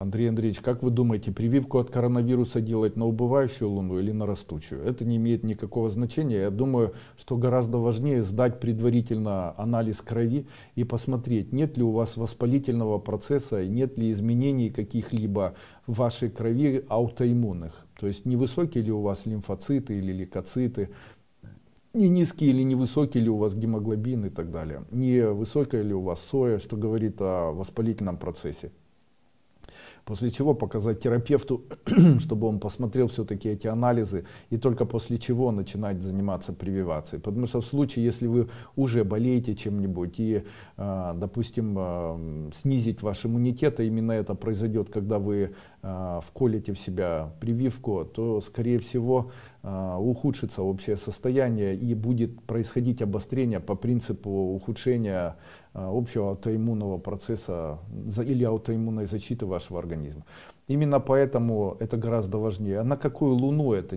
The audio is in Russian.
Андрей Андреевич, как вы думаете, прививку от коронавируса делать на убывающую луну или на растущую? Это не имеет никакого значения. Я думаю, что гораздо важнее сдать предварительно анализ крови и посмотреть, нет ли у вас воспалительного процесса, нет ли изменений каких-либо в вашей крови аутоиммунных. То есть невысокие ли у вас лимфоциты или лейкоциты, не низкие или невысокие ли у вас гемоглобин и так далее. Не высокая ли у вас соя, что говорит о воспалительном процессе. После чего показать терапевту, чтобы он посмотрел все-таки эти анализы, и только после чего начинать заниматься прививацией. Потому что в случае, если вы уже болеете чем-нибудь и, а, допустим, а, снизить ваш иммунитет, а именно это произойдет, когда вы а, вколите в себя прививку, то, скорее всего, ухудшится общее состояние и будет происходить обострение по принципу ухудшения общего аутоиммунного процесса или аутоиммунной защиты вашего организма. Именно поэтому это гораздо важнее. А на какую луну это?